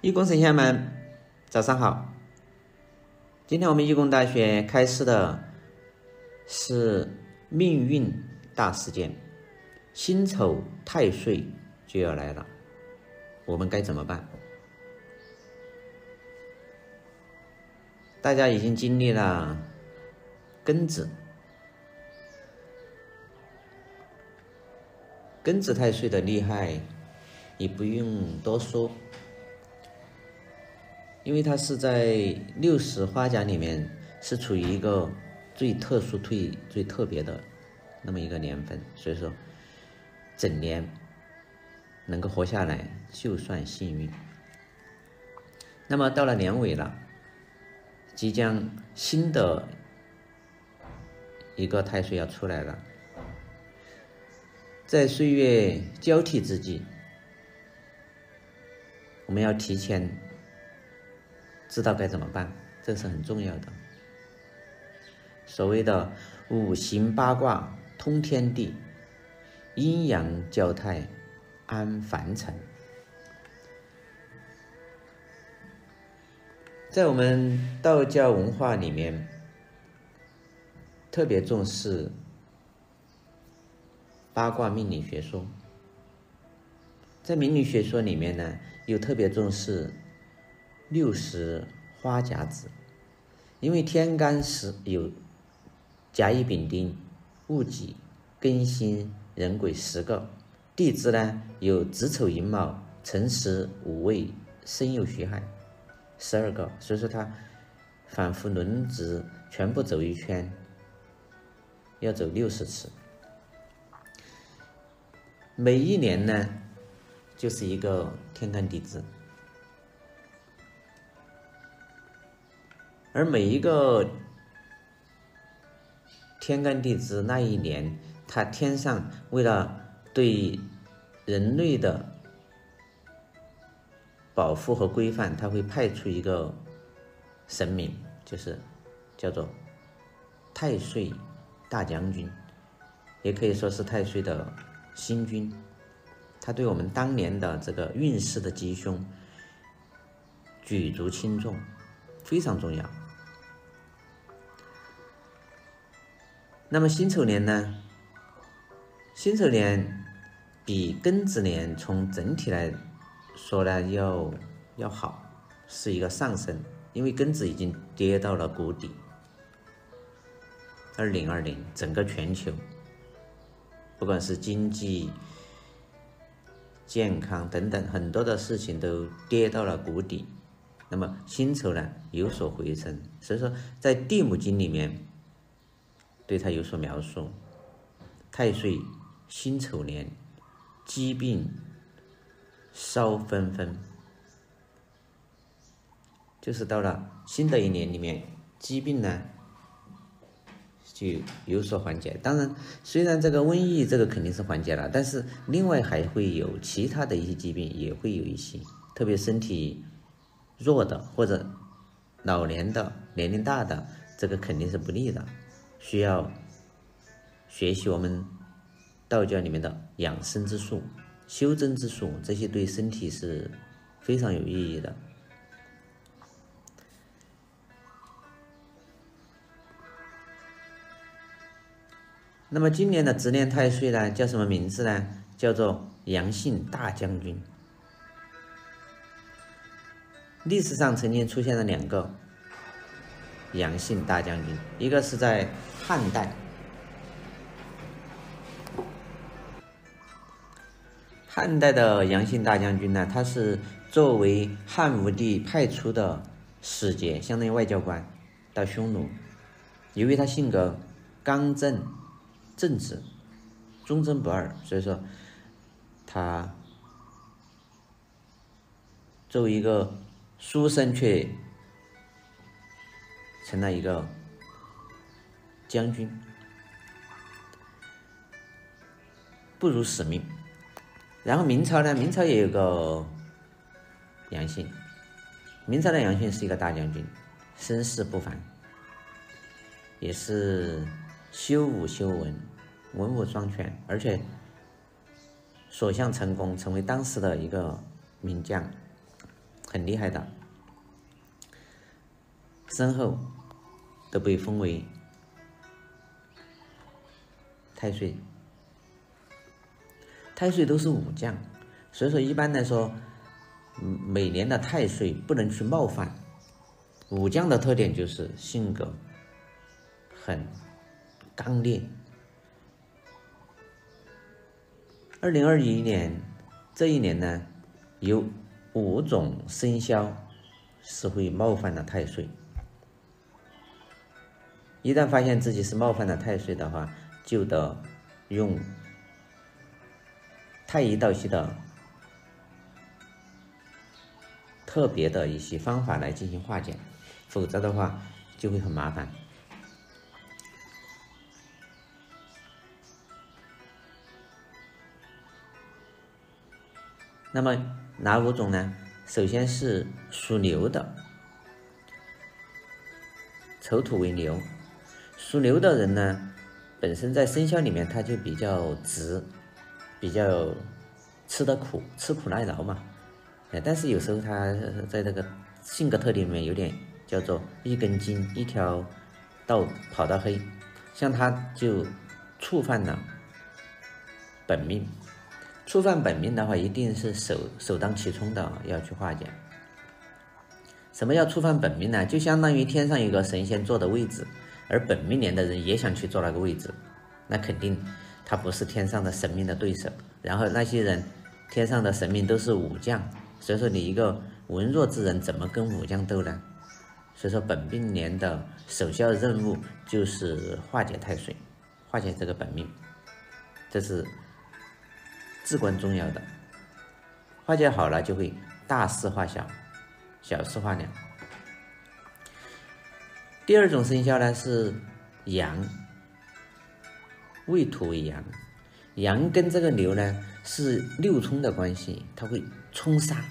义工神仙们，早上好！今天我们义工大学开始的是命运大事件，辛丑太岁就要来了，我们该怎么办？大家已经经历了庚子，庚子太岁的厉害，也不用多说。因为它是在六十花甲里面是处于一个最特殊、最最特别的那么一个年份，所以说整年能够活下来就算幸运。那么到了年尾了，即将新的一个太岁要出来了，在岁月交替之际，我们要提前。知道该怎么办，这是很重要的。所谓的五行八卦通天地，阴阳交泰安凡尘。在我们道教文化里面，特别重视八卦命理学说。在命理学说里面呢，又特别重视。六十花甲子，因为天干时有甲乙丙丁戊己庚辛壬癸十个，地支呢有子丑寅卯辰时午未申酉戌亥十二个，所以说它反复轮值全部走一圈，要走六十次，每一年呢就是一个天干地支。而每一个天干地支那一年，它天上为了对人类的保护和规范，它会派出一个神明，就是叫做太岁大将军，也可以说是太岁的星君。他对我们当年的这个运势的吉凶举足轻重，非常重要。那么辛丑年呢？辛丑年比庚子年从整体来说呢要要好，是一个上升，因为庚子已经跌到了谷底。二零二零整个全球，不管是经济、健康等等很多的事情都跌到了谷底，那么辛丑呢有所回升，所以说在地母经里面。对他有所描述：太岁辛丑年，疾病稍纷纷，就是到了新的一年里面，疾病呢就有所缓解。当然，虽然这个瘟疫这个肯定是缓解了，但是另外还会有其他的一些疾病也会有一些，特别身体弱的或者老年的、年龄大的，这个肯定是不利的。需要学习我们道教里面的养生之术、修真之术，这些对身体是非常有意义的。那么今年的执念太岁呢，叫什么名字呢？叫做阳性大将军。历史上曾经出现了两个阳性大将军，一个是在。汉代，汉代的杨姓大将军呢，他是作为汉武帝派出的使节，相当于外交官，到匈奴。由于他性格刚正、正直、忠贞不二，所以说他作为一个书生，却成了一个。将军不辱使命。然后明朝呢？明朝也有个杨信，明朝的杨信是一个大将军，身世不凡，也是修武修文，文武双全，而且所向成功，成为当时的一个名将。很厉害的，身后都被封为太岁。太岁都是武将，所以说一般来说，每年的太岁不能去冒犯。武将的特点就是性格很刚烈。二零二一年这一年呢，有五种生肖是会冒犯了太岁。一旦发现自己是冒犯了太岁的话，就得用。太乙道系的特别的一些方法来进行化解，否则的话就会很麻烦。那么哪五种呢？首先是属牛的，丑土为牛，属牛的人呢，本身在生肖里面他就比较直。比较吃得苦，吃苦耐劳嘛，哎，但是有时候他在这个性格特点里面有点叫做一根筋，一条道跑到黑，像他就触犯了本命，触犯本命的话，一定是首首当其冲的要去化解。什么叫触犯本命呢？就相当于天上有个神仙坐的位置，而本命年的人也想去坐那个位置，那肯定。他不是天上的神明的对手，然后那些人，天上的神明都是武将，所以说你一个文弱之人怎么跟武将斗呢？所以说本命年的首要任务就是化解太岁，化解这个本命，这是至关重要的。化解好了就会大事化小，小事化了。第二种生肖呢是羊。未土为羊，羊跟这个牛呢是六冲的关系，它会冲杀，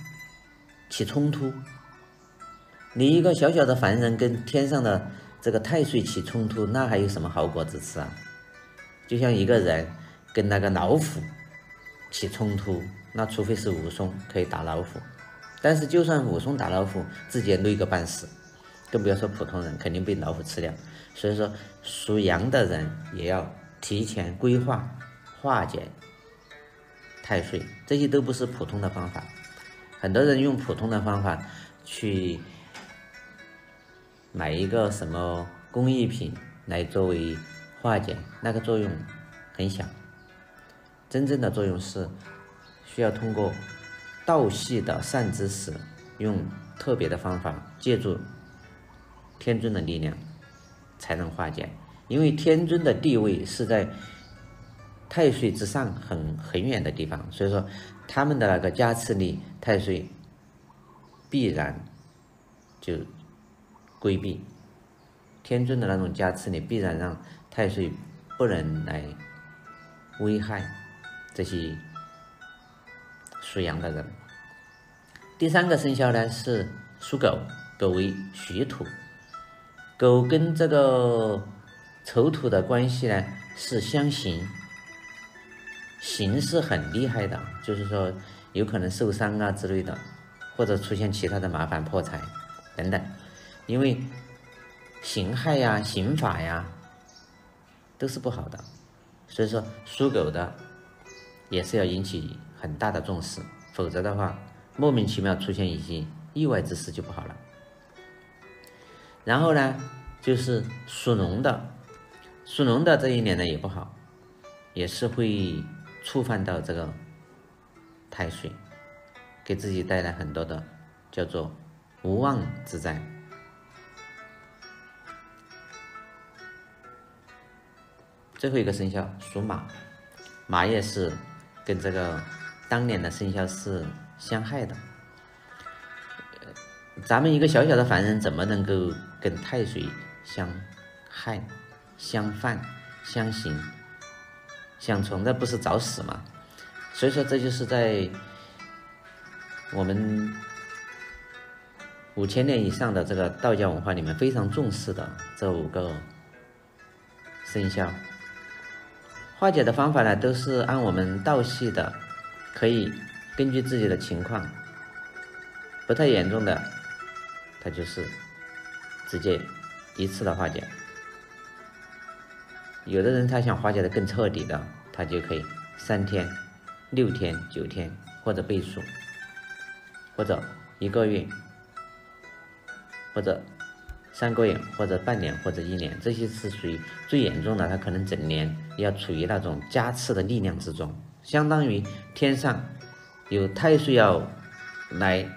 起冲突。你一个小小的凡人跟天上的这个太岁起冲突，那还有什么好果子吃啊？就像一个人跟那个老虎起冲突，那除非是武松可以打老虎，但是就算武松打老虎，自己也累个半死，更不要说普通人，肯定被老虎吃掉。所以说，属羊的人也要。提前规划化解太岁，这些都不是普通的方法。很多人用普通的方法去买一个什么工艺品来作为化解，那个作用很小。真正的作用是需要通过道系的善知识，用特别的方法，借助天尊的力量，才能化解。因为天尊的地位是在太岁之上，很很远的地方，所以说他们的那个加持力，太岁必然就规避。天尊的那种加持力，必然让太岁不能来危害这些属羊的人。第三个生肖呢是属狗，狗为戌土，狗跟这个。丑土的关系呢是相刑，刑是很厉害的，就是说有可能受伤啊之类的，或者出现其他的麻烦、破财等等，因为刑害呀、刑法呀都是不好的，所以说属狗的也是要引起很大的重视，否则的话莫名其妙出现一些意外之事就不好了。然后呢，就是属龙的。属龙的这一年呢也不好，也是会触犯到这个太岁，给自己带来很多的叫做无妄之灾。最后一个生肖属马，马也是跟这个当年的生肖是相害的。咱们一个小小的凡人怎么能够跟太岁相害？相犯、相刑、相冲，那不是找死吗？所以说，这就是在我们五千年以上的这个道教文化里面非常重视的这五个生肖。化解的方法呢，都是按我们道系的，可以根据自己的情况不太严重的，它就是直接一次的化解。有的人他想化解的更彻底的，他就可以三天、六天、九天或者倍数，或者一个月，或者三个月，或者半年，或者一年，这些是属于最严重的，他可能整年要处于那种加持的力量之中，相当于天上有太岁要来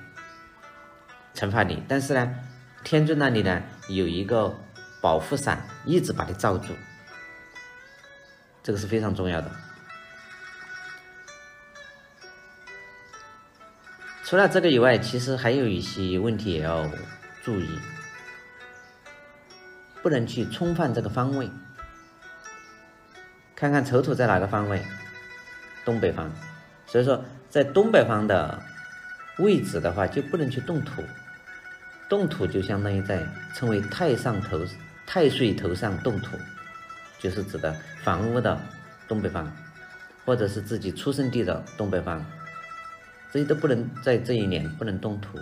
惩罚你，但是呢，天尊那里呢有一个保护伞，一直把你罩住。这个是非常重要的。除了这个以外，其实还有一些问题也要注意，不能去冲犯这个方位。看看丑土在哪个方位？东北方。所以说，在东北方的位置的话，就不能去动土。动土就相当于在称为太上头、太岁头上动土。就是指的房屋的东北方，或者是自己出生地的东北方，这些都不能在这一年不能动土，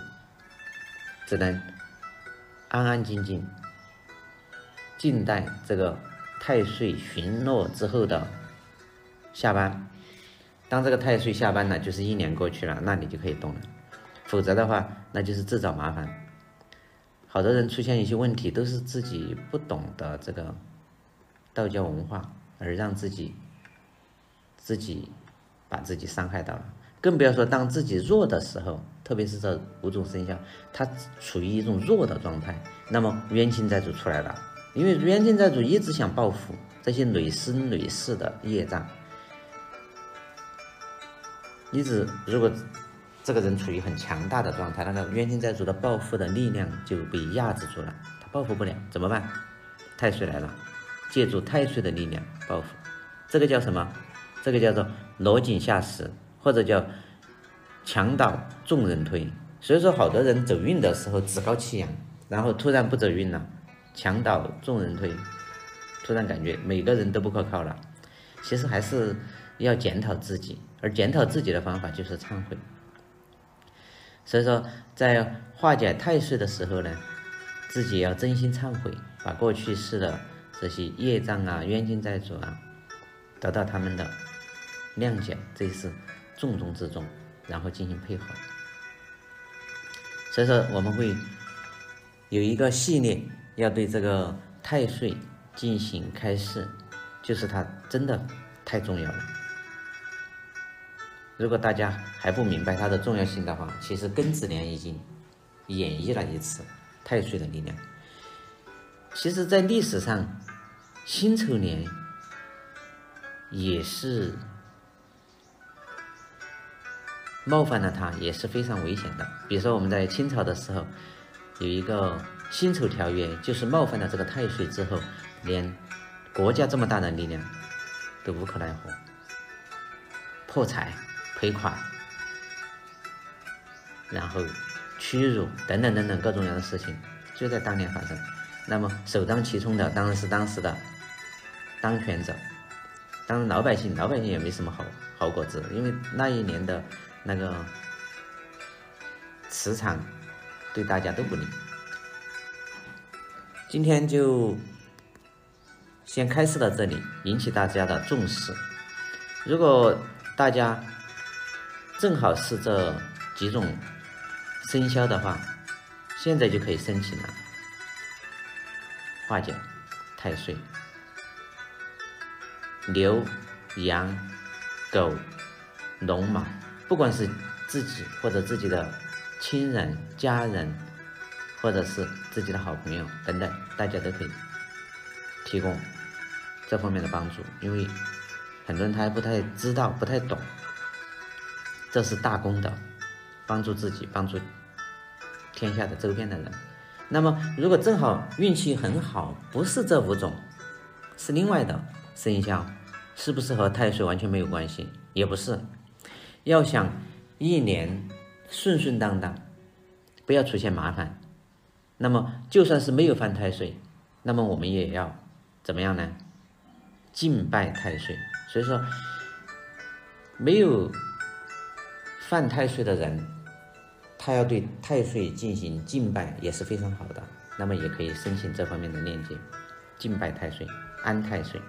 只能安安静静静待这个太岁巡落之后的下班。当这个太岁下班了，就是一年过去了，那你就可以动了。否则的话，那就是自找麻烦。好多人出现一些问题，都是自己不懂得这个。道教文化而让自己自己把自己伤害到了，更不要说当自己弱的时候，特别是这五种生肖，它处于一种弱的状态，那么冤亲债主出来了，因为冤亲债主一直想报复这些累生累世的业障，一直如果这个人处于很强大的状态，那个冤亲债主的报复的力量就被压制住了，他报复不了，怎么办？太岁来了。借助太岁的力量报复，这个叫什么？这个叫做落井下石，或者叫墙倒众人推。所以说，好多人走运的时候趾高气扬，然后突然不走运了，墙倒众人推，突然感觉每个人都不可靠了。其实还是要检讨自己，而检讨自己的方法就是忏悔。所以说，在化解太岁的时候呢，自己要真心忏悔，把过去式的。这些业障啊、冤亲债主啊，得到他们的谅解，这是重中之重，然后进行配合。所以说，我们会有一个系列，要对这个太岁进行开示，就是它真的太重要了。如果大家还不明白它的重要性的话，其实庚子年已经演绎了一次太岁的力量。其实，在历史上，辛丑年也是冒犯了他，也是非常危险的。比如说，我们在清朝的时候有一个辛丑条约，就是冒犯了这个太岁之后，连国家这么大的力量都无可奈何，破财、赔款，然后屈辱等等等等各种各样的事情，就在当年发生。那么首当其冲的当然是当时的。当权者，当然老百姓，老百姓也没什么好好果子，因为那一年的那个磁场对大家都不利。今天就先开始到这里，引起大家的重视。如果大家正好是这几种生肖的话，现在就可以申请了，化解太岁。牛、羊、狗、龙、马，不管是自己或者自己的亲人、家人，或者是自己的好朋友等等，大家都可以提供这方面的帮助。因为很多人他还不太知道、不太懂，这是大功德，帮助自己、帮助天下的周边的人。那么，如果正好运气很好，不是这五种，是另外的生肖。是不是和太岁完全没有关系？也不是，要想一年顺顺当当，不要出现麻烦，那么就算是没有犯太岁，那么我们也要怎么样呢？敬拜太岁。所以说，没有犯太岁的人，他要对太岁进行敬拜也是非常好的，那么也可以申请这方面的链接，敬拜太岁，安太岁，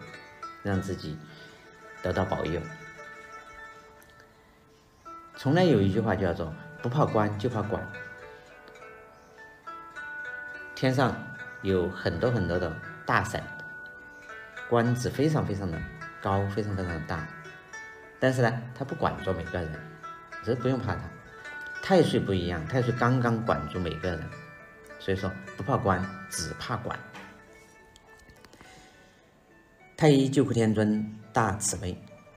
让自己得到保佑。从来有一句话叫做“不怕官，就怕管”。天上有很多很多的大神，官职非常非常的高，非常非常的大，但是呢，他不管着每个人，这不用怕他。太岁不一样，太岁刚刚管住每个人，所以说不怕官，只怕管。太一救苦天尊大慈悲。